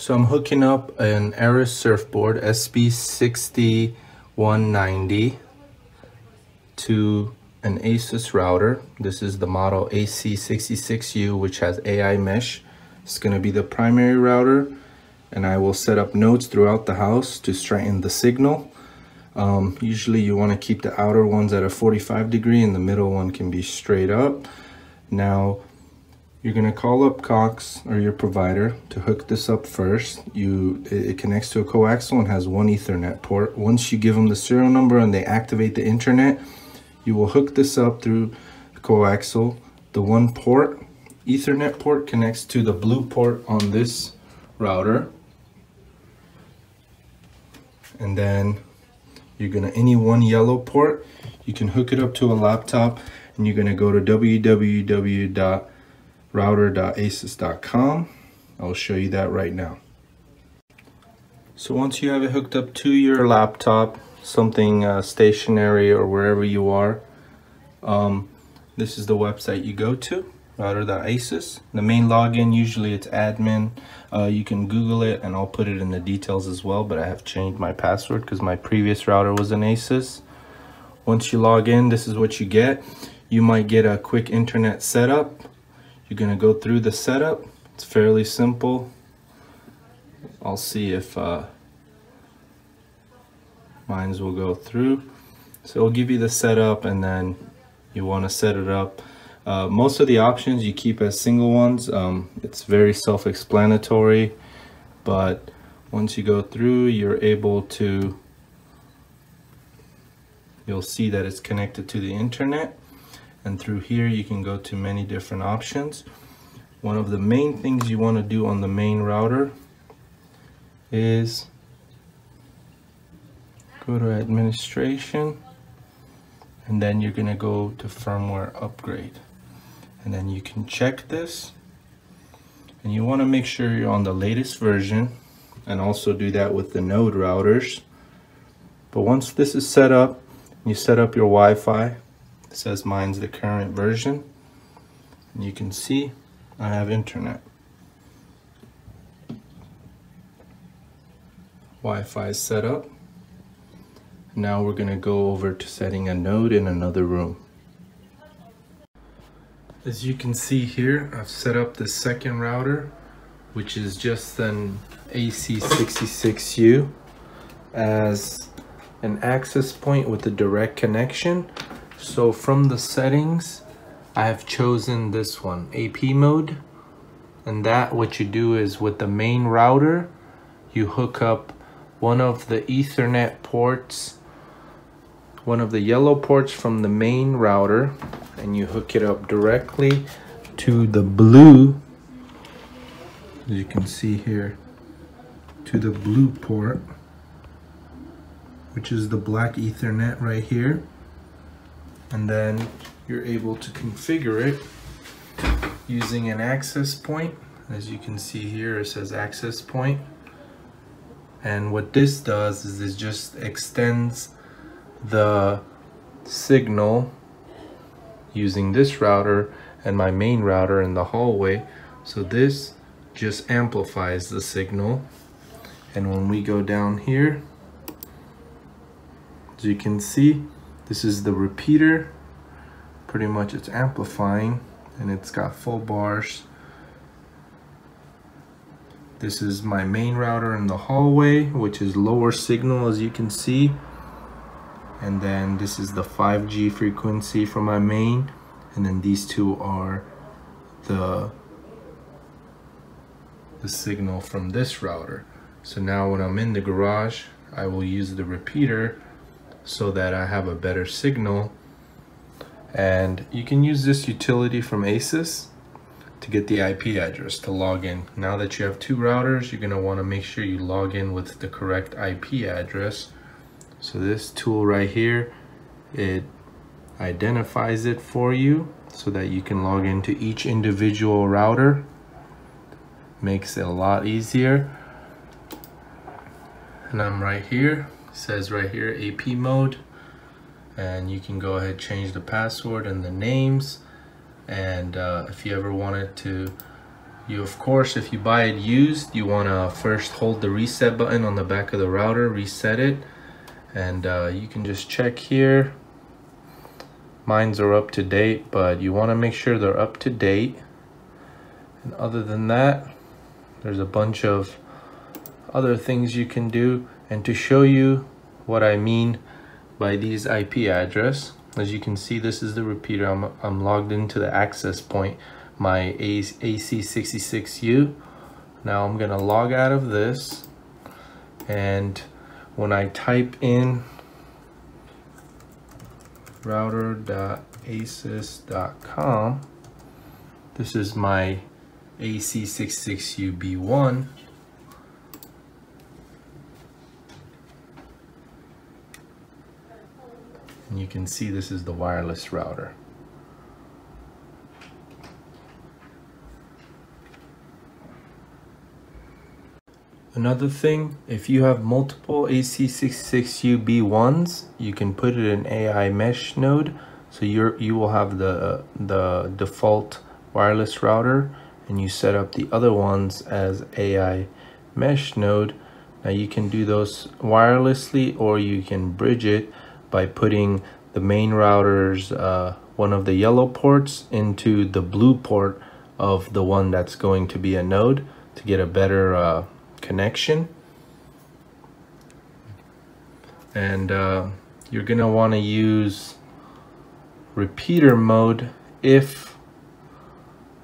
So I'm hooking up an ARRIS surfboard SB6190 to an Asus router. This is the model AC66U which has AiMesh. It's going to be the primary router and I will set up nodes throughout the house to straighten the signal. Um, usually you want to keep the outer ones at a 45 degree and the middle one can be straight up. Now you're going to call up Cox or your provider to hook this up first. You It connects to a coaxial and has one ethernet port. Once you give them the serial number and they activate the internet, you will hook this up through the coaxial. The one port, ethernet port connects to the blue port on this router. And then you're gonna, any one yellow port, you can hook it up to a laptop and you're gonna go to www router.asus.com. I'll show you that right now. So once you have it hooked up to your laptop, something uh, stationary or wherever you are, um, this is the website you go to, router.asus. The main login, usually it's admin. Uh, you can Google it and I'll put it in the details as well, but I have changed my password because my previous router was an Asus. Once you log in, this is what you get. You might get a quick internet setup you're gonna go through the setup. It's fairly simple. I'll see if uh, mines will go through. So it'll give you the setup and then you wanna set it up. Uh, most of the options you keep as single ones. Um, it's very self-explanatory, but once you go through, you're able to, you'll see that it's connected to the internet and through here you can go to many different options. One of the main things you want to do on the main router is go to administration and then you're going to go to firmware upgrade. And then you can check this and you want to make sure you're on the latest version and also do that with the node routers. But once this is set up you set up your Wi-Fi it says mine's the current version. And you can see I have internet. Wi-Fi set up. Now we're going to go over to setting a node in another room. As you can see here, I've set up the second router, which is just an AC66U as an access point with a direct connection so from the settings, I have chosen this one, AP mode. And that what you do is with the main router, you hook up one of the ethernet ports, one of the yellow ports from the main router, and you hook it up directly to the blue, as you can see here, to the blue port, which is the black ethernet right here and then you're able to configure it using an access point. As you can see here it says access point. And what this does is it just extends the signal using this router and my main router in the hallway. So this just amplifies the signal. And when we go down here as you can see this is the repeater. Pretty much it's amplifying and it's got full bars. This is my main router in the hallway, which is lower signal as you can see. And then this is the 5G frequency for my main. And then these two are the, the signal from this router. So now when I'm in the garage, I will use the repeater so that I have a better signal. And you can use this utility from Asus to get the IP address to log in. Now that you have two routers, you're gonna wanna make sure you log in with the correct IP address. So this tool right here, it identifies it for you so that you can log into each individual router. Makes it a lot easier. And I'm right here says right here AP mode and you can go ahead change the password and the names and uh, if you ever wanted to You, of course, if you buy it used, you want to first hold the reset button on the back of the router, reset it, and uh, you can just check here. Mines are up to date, but you want to make sure they're up to date. And other than that, there's a bunch of other things you can do. And to show you what I mean by these IP address, as you can see, this is the repeater. I'm, I'm logged into the access point my AC66U. Now I'm gonna log out of this and when I type in router.asus.com, this is my AC66UB1. And you can see this is the wireless router. Another thing, if you have multiple AC66UB1s, you can put it in AiMesh node. So you're, you will have the, the default wireless router and you set up the other ones as AI mesh node. Now you can do those wirelessly or you can bridge it by putting the main router's uh, one of the yellow ports into the blue port of the one that's going to be a node to get a better uh, connection. And uh, you're gonna want to use repeater mode if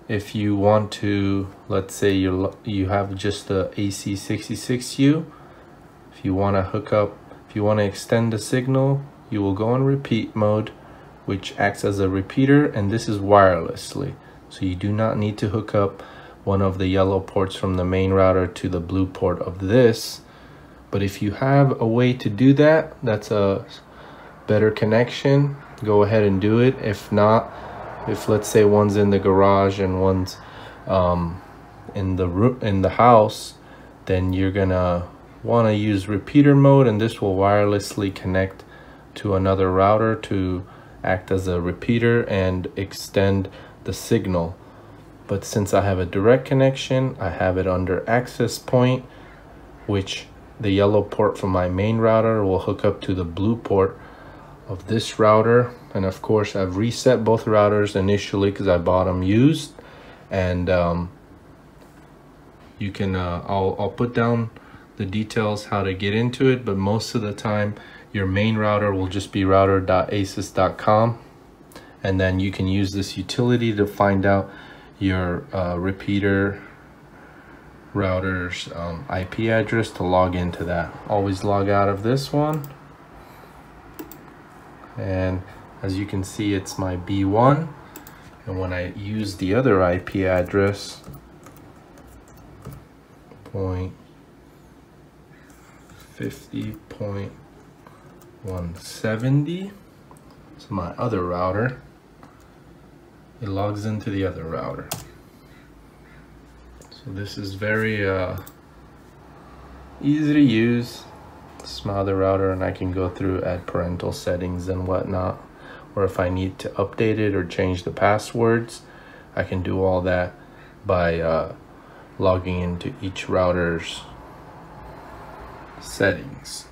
if you want to let's say you you have just the AC66U if you want to hook up if you want to extend the signal you will go on repeat mode which acts as a repeater and this is wirelessly so you do not need to hook up one of the yellow ports from the main router to the blue port of this. But if you have a way to do that, that's a better connection, go ahead and do it. If not, if let's say one's in the garage and one's um, in the in the house, then you're gonna want to use repeater mode and this will wirelessly connect to another router to act as a repeater and extend the signal. But since I have a direct connection I have it under access point which the yellow port from my main router will hook up to the blue port of this router. And of course I've reset both routers initially because I bought them used. And um, you can uh, I'll, I'll put down the details how to get into it but most of the time your main router will just be router.asus.com and then you can use this utility to find out your uh, repeater router's um, IP address to log into that. Always log out of this one. And as you can see, it's my B1. And when I use the other IP address, point 50.170, so my other router, it logs into the other router. So this is very uh, easy to use. It's my other router and I can go through add parental settings and whatnot. Or if I need to update it or change the passwords, I can do all that by uh, logging into each router's settings.